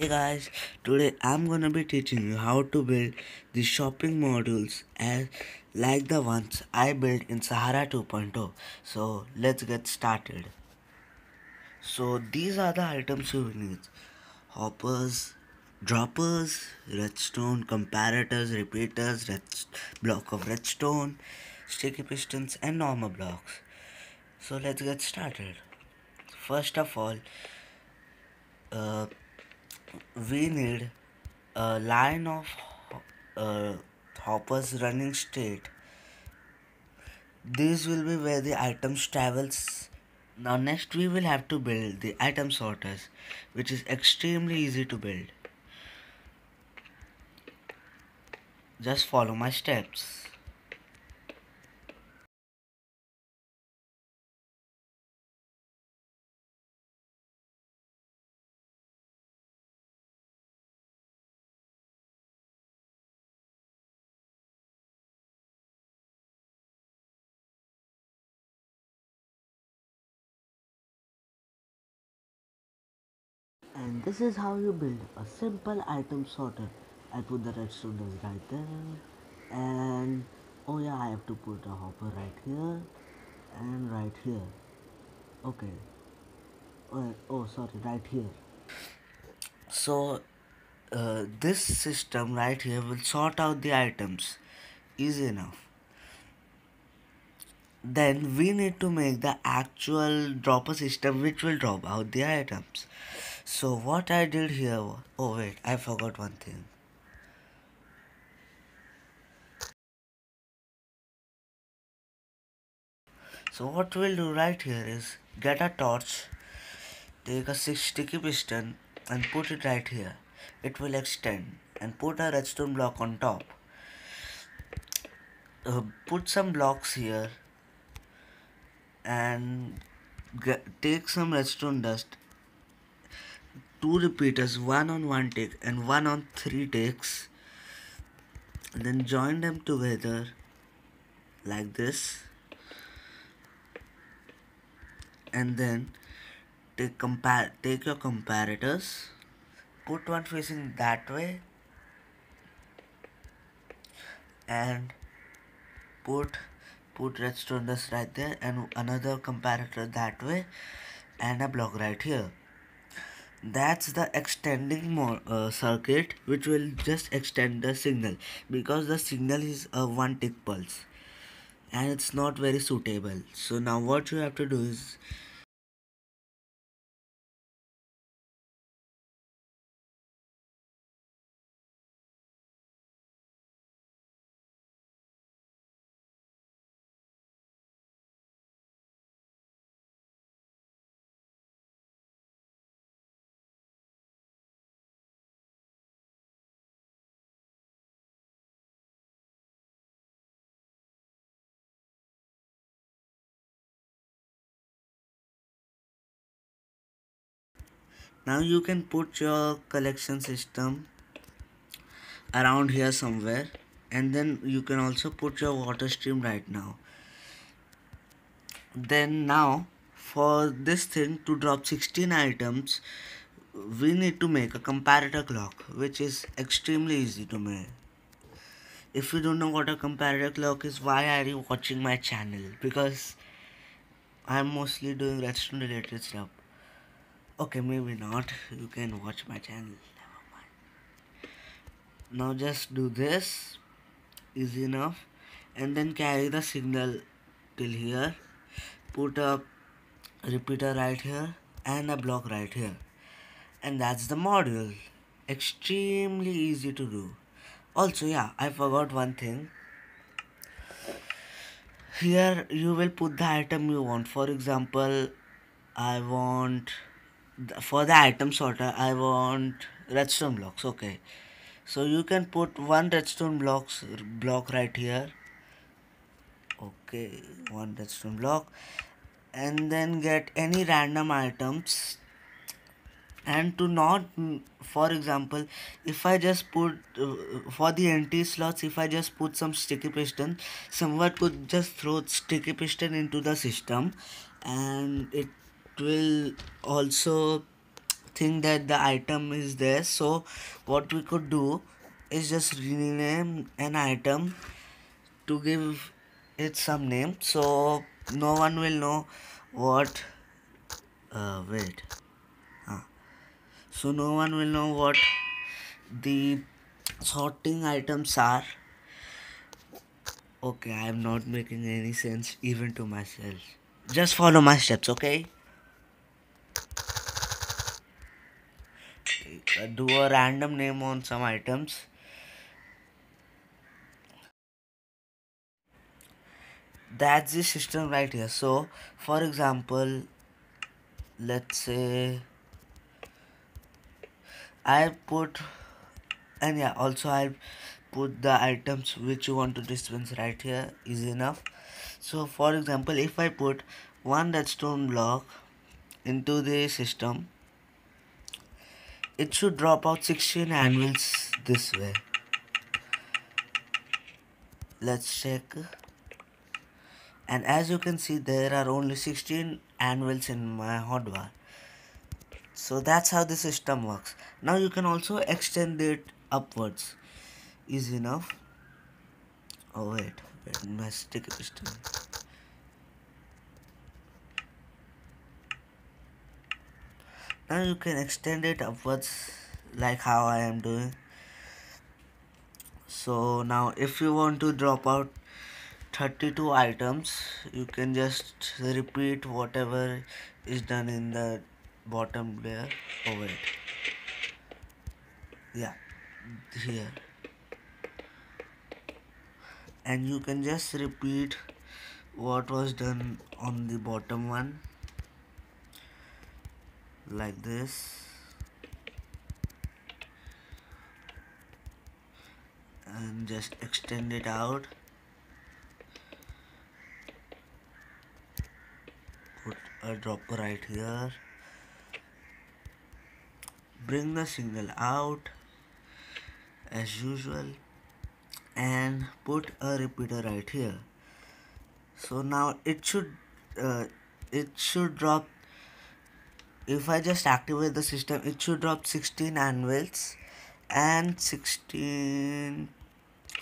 Hey guys, today I'm gonna be teaching you how to build the shopping modules as like the ones I built in Sahara 2.0. So let's get started. So these are the items you will need. Hoppers, droppers, redstone, comparators, repeaters, red block of redstone, sticky pistons and normal blocks. So let's get started. First of all, uh, we need a line of uh, hoppers running straight. This will be where the items travels. Now next we will have to build the item sorters which is extremely easy to build. Just follow my steps. And this is how you build a simple item sorter. I put the redstone right there. And oh yeah I have to put a hopper right here and right here. Okay. Oh, oh sorry right here. So uh, this system right here will sort out the items. Easy enough. Then we need to make the actual dropper system which will drop out the items so what I did here oh wait I forgot one thing. So what we'll do right here is get a torch take a six sticky piston and put it right here. It will extend and put a redstone block on top. Uh, put some blocks here and get, take some redstone dust two repeaters one on one tick and one on three ticks and then join them together like this and then take compare take your comparators put one facing that way and put put redstone dust right there and another comparator that way and a block right here that's the extending uh, circuit which will just extend the signal because the signal is a one tick pulse and it's not very suitable. So now what you have to do is now you can put your collection system around here somewhere and then you can also put your water stream right now. Then now for this thing to drop 16 items we need to make a comparator clock which is extremely easy to make. If you don't know what a comparator clock is why are you watching my channel? Because i'm mostly doing redstone related stuff okay maybe not. You can watch my channel. Never mind. Now just do this. Easy enough. And then carry the signal till here. Put a repeater right here and a block right here. And that's the module. Extremely easy to do. Also yeah i forgot one thing. Here you will put the item you want. For example i want for the item sorter I want redstone blocks okay. So you can put one redstone blocks block right here okay one redstone block and then get any random items. And to not for example if i just put uh, for the empty slots if i just put some sticky piston someone could just throw sticky piston into the system and it will also think that the item is there. So what we could do is just rename an item to give it some name. So no one will know what uh, wait ah. so no one will know what the sorting items are. Okay i am not making any sense even to myself. Just follow my steps okay uh, do a random name on some items. That's the system right here. So for example let's say I put and yeah also I'll put the items which you want to dispense right here is enough. So for example if I put one redstone block into the system it should drop out 16 anvils this way. Let's check. And as you can see there are only 16 anvils in my hotbar so that's how the system works. Now you can also extend it upwards. Easy enough. Oh wait. Wait my sticky piston now you can extend it upwards like how I am doing. So now if you want to drop out 32 items you can just repeat whatever is done in the bottom layer over it. Yeah here. And you can just repeat what was done on the bottom one like this. And just extend it out. Put a dropper right here. Bring the signal out as usual and put a repeater right here. So now it should uh, it should drop if I just activate the system it should drop 16 anvils and 16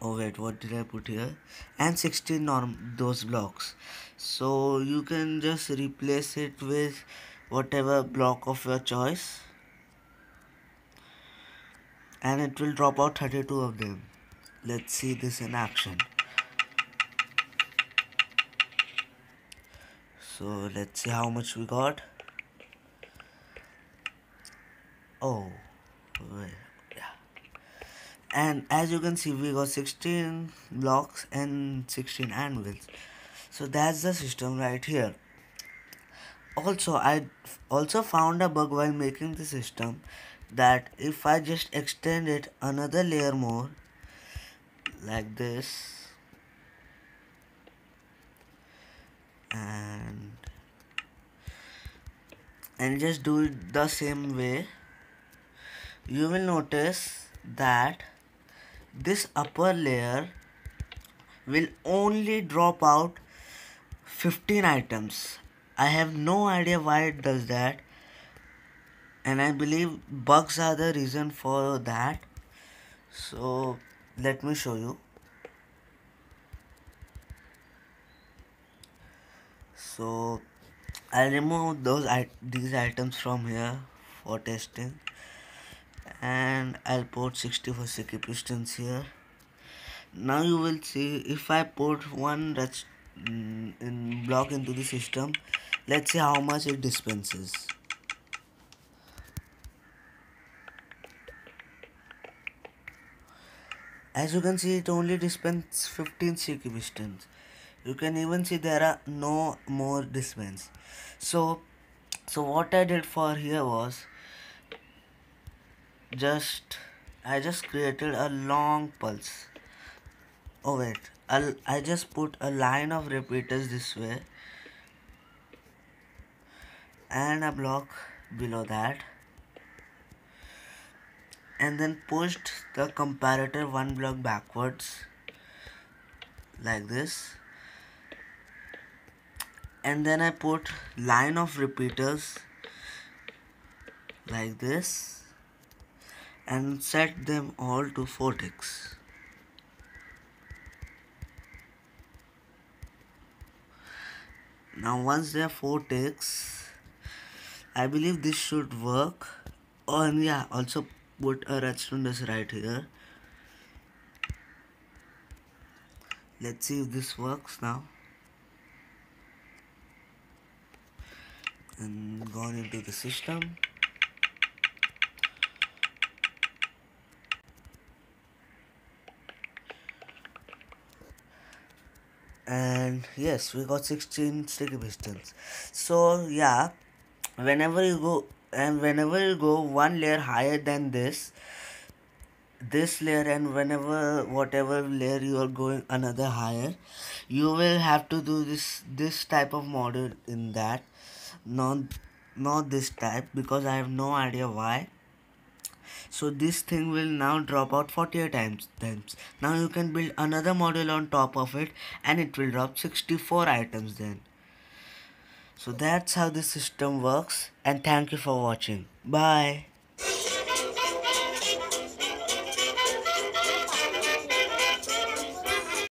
oh wait what did I put here? And 16 norm those blocks. So you can just replace it with whatever block of your choice. And it will drop out 32 of them. Let's see this in action. So let's see how much we got oh wait and as you can see we got 16 blocks and 16 anvils. So that's the system right here. Also i also found a bug while making the system that if i just extend it another layer more like this and and just do it the same way you will notice that this upper layer will only drop out 15 items. I have no idea why it does that. And I believe bugs are the reason for that. So let me show you. So I'll remove those these items from here for testing and I'll put 64 sticky pistons here. Now you will see if I put one that's mm, in block into the system let's see how much it dispenses. As you can see it only dispenses 15 sticky pistons. You can even see there are no more dispense. So so what I did for here was just I just created a long pulse. Oh wait. I'll, I just put a line of repeaters this way and a block below that and then pushed the comparator one block backwards like this. And then I put line of repeaters like this and set them all to 4 ticks. Now once they are 4 ticks, I believe this should work. Oh and yeah, also put a redstone right here. Let's see if this works now. And gone into the system. And yes we got 16 sticky pistons. So yeah whenever you go and whenever you go one layer higher than this this layer and whenever whatever layer you are going another higher you will have to do this this type of model in that. Not not this type because i have no idea why so this thing will now drop out 48 times times. Now you can build another model on top of it and it will drop 64 items then. So that's how this system works and thank you for watching. Bye